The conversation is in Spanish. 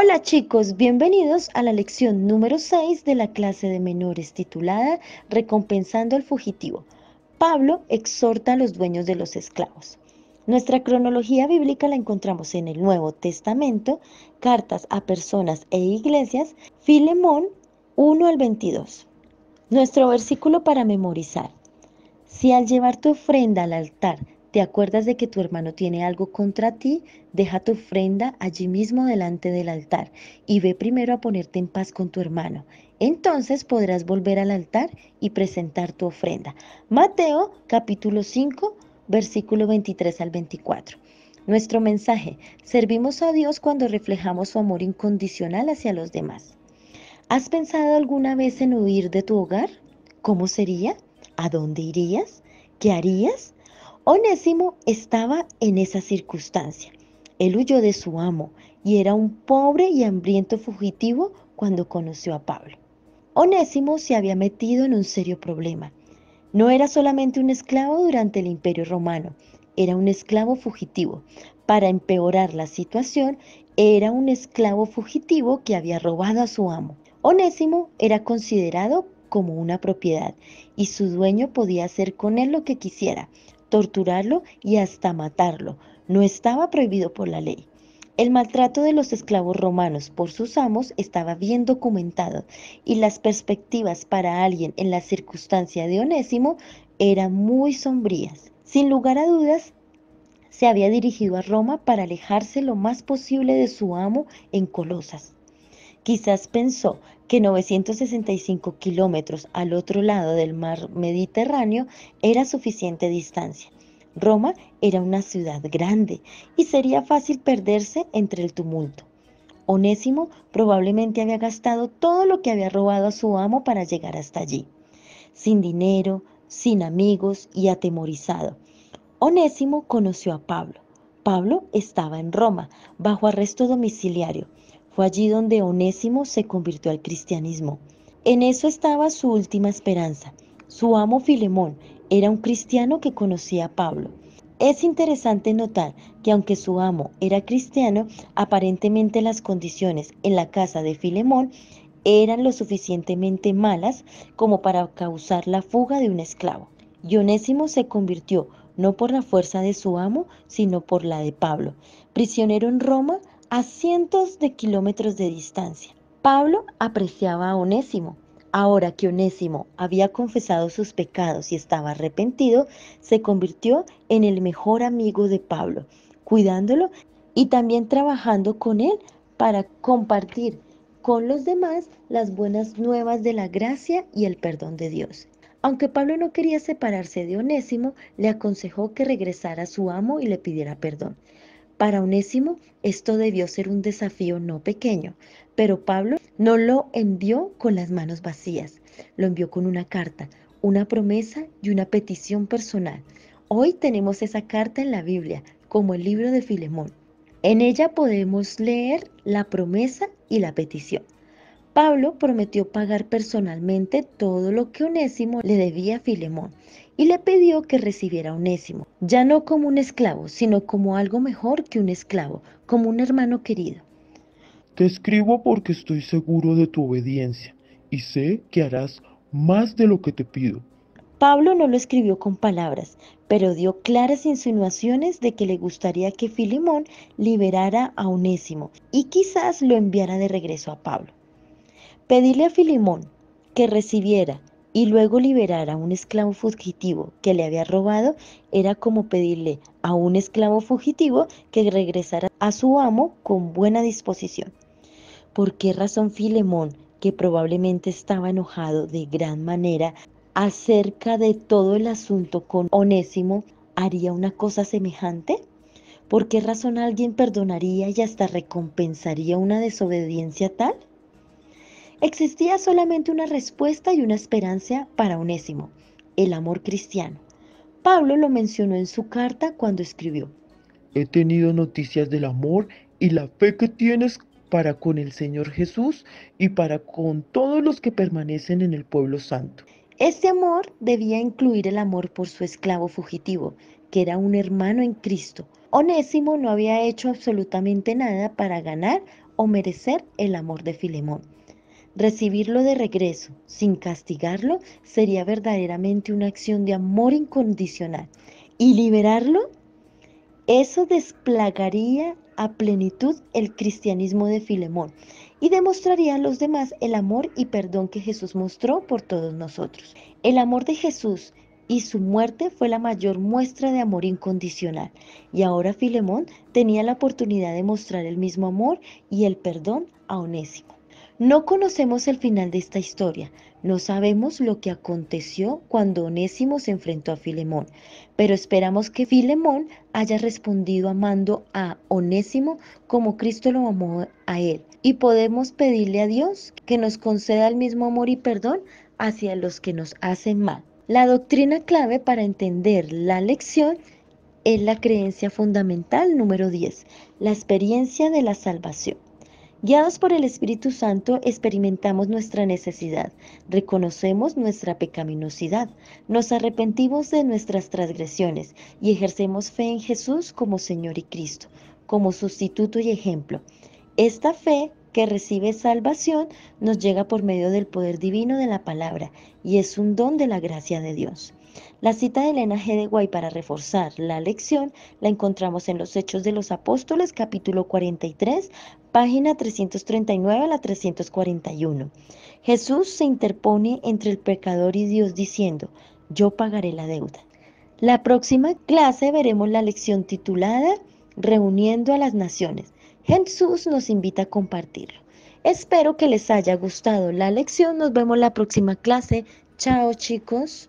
Hola chicos, bienvenidos a la lección número 6 de la clase de menores titulada Recompensando al fugitivo. Pablo exhorta a los dueños de los esclavos. Nuestra cronología bíblica la encontramos en el Nuevo Testamento, cartas a personas e iglesias, Filemón 1 al 22. Nuestro versículo para memorizar. Si al llevar tu ofrenda al altar te acuerdas de que tu hermano tiene algo contra ti, deja tu ofrenda allí mismo delante del altar y ve primero a ponerte en paz con tu hermano. Entonces podrás volver al altar y presentar tu ofrenda. Mateo capítulo 5, versículo 23 al 24. Nuestro mensaje, servimos a Dios cuando reflejamos su amor incondicional hacia los demás. ¿Has pensado alguna vez en huir de tu hogar? ¿Cómo sería? ¿A dónde irías? ¿Qué harías? Onésimo estaba en esa circunstancia. Él huyó de su amo y era un pobre y hambriento fugitivo cuando conoció a Pablo. Onésimo se había metido en un serio problema. No era solamente un esclavo durante el imperio romano, era un esclavo fugitivo. Para empeorar la situación, era un esclavo fugitivo que había robado a su amo. Onésimo era considerado como una propiedad y su dueño podía hacer con él lo que quisiera, torturarlo y hasta matarlo. No estaba prohibido por la ley. El maltrato de los esclavos romanos por sus amos estaba bien documentado y las perspectivas para alguien en la circunstancia de Onésimo eran muy sombrías. Sin lugar a dudas, se había dirigido a Roma para alejarse lo más posible de su amo en Colosas. Quizás pensó que 965 kilómetros al otro lado del mar Mediterráneo era suficiente distancia. Roma era una ciudad grande y sería fácil perderse entre el tumulto. Onésimo probablemente había gastado todo lo que había robado a su amo para llegar hasta allí. Sin dinero, sin amigos y atemorizado. Onésimo conoció a Pablo. Pablo estaba en Roma, bajo arresto domiciliario, fue allí donde Onésimo se convirtió al cristianismo. En eso estaba su última esperanza. Su amo Filemón era un cristiano que conocía a Pablo. Es interesante notar que aunque su amo era cristiano, aparentemente las condiciones en la casa de Filemón eran lo suficientemente malas como para causar la fuga de un esclavo. Y Onésimo se convirtió no por la fuerza de su amo, sino por la de Pablo. Prisionero en Roma, a cientos de kilómetros de distancia. Pablo apreciaba a Onésimo. Ahora que Onésimo había confesado sus pecados y estaba arrepentido, se convirtió en el mejor amigo de Pablo, cuidándolo y también trabajando con él para compartir con los demás las buenas nuevas de la gracia y el perdón de Dios. Aunque Pablo no quería separarse de Onésimo, le aconsejó que regresara a su amo y le pidiera perdón. Para Onésimo esto debió ser un desafío no pequeño, pero Pablo no lo envió con las manos vacías, lo envió con una carta, una promesa y una petición personal. Hoy tenemos esa carta en la Biblia, como el libro de Filemón. En ella podemos leer la promesa y la petición. Pablo prometió pagar personalmente todo lo que Onésimo le debía a Filemón y le pidió que recibiera a Onésimo, ya no como un esclavo, sino como algo mejor que un esclavo, como un hermano querido. Te escribo porque estoy seguro de tu obediencia y sé que harás más de lo que te pido. Pablo no lo escribió con palabras, pero dio claras insinuaciones de que le gustaría que Filemón liberara a Onésimo y quizás lo enviara de regreso a Pablo. Pedirle a Filemón que recibiera y luego liberara a un esclavo fugitivo que le había robado era como pedirle a un esclavo fugitivo que regresara a su amo con buena disposición. ¿Por qué razón Filemón, que probablemente estaba enojado de gran manera acerca de todo el asunto con Onésimo, haría una cosa semejante? ¿Por qué razón alguien perdonaría y hasta recompensaría una desobediencia tal? Existía solamente una respuesta y una esperanza para Onésimo, el amor cristiano. Pablo lo mencionó en su carta cuando escribió, He tenido noticias del amor y la fe que tienes para con el Señor Jesús y para con todos los que permanecen en el pueblo santo. Este amor debía incluir el amor por su esclavo fugitivo, que era un hermano en Cristo. Onésimo no había hecho absolutamente nada para ganar o merecer el amor de Filemón. Recibirlo de regreso sin castigarlo sería verdaderamente una acción de amor incondicional. ¿Y liberarlo? Eso desplagaría a plenitud el cristianismo de Filemón y demostraría a los demás el amor y perdón que Jesús mostró por todos nosotros. El amor de Jesús y su muerte fue la mayor muestra de amor incondicional. Y ahora Filemón tenía la oportunidad de mostrar el mismo amor y el perdón a Onésimo. No conocemos el final de esta historia, no sabemos lo que aconteció cuando Onésimo se enfrentó a Filemón, pero esperamos que Filemón haya respondido amando a Onésimo como Cristo lo amó a él. Y podemos pedirle a Dios que nos conceda el mismo amor y perdón hacia los que nos hacen mal. La doctrina clave para entender la lección es la creencia fundamental número 10, la experiencia de la salvación. Guiados por el Espíritu Santo, experimentamos nuestra necesidad, reconocemos nuestra pecaminosidad, nos arrepentimos de nuestras transgresiones y ejercemos fe en Jesús como Señor y Cristo, como sustituto y ejemplo. Esta fe que recibe salvación nos llega por medio del poder divino de la palabra y es un don de la gracia de Dios. La cita de Elena G. de Guay para reforzar la lección la encontramos en los Hechos de los Apóstoles, capítulo 43, página 339 a la 341. Jesús se interpone entre el pecador y Dios diciendo, yo pagaré la deuda. La próxima clase veremos la lección titulada Reuniendo a las Naciones. Jesús nos invita a compartirlo. Espero que les haya gustado la lección. Nos vemos la próxima clase. Chao chicos.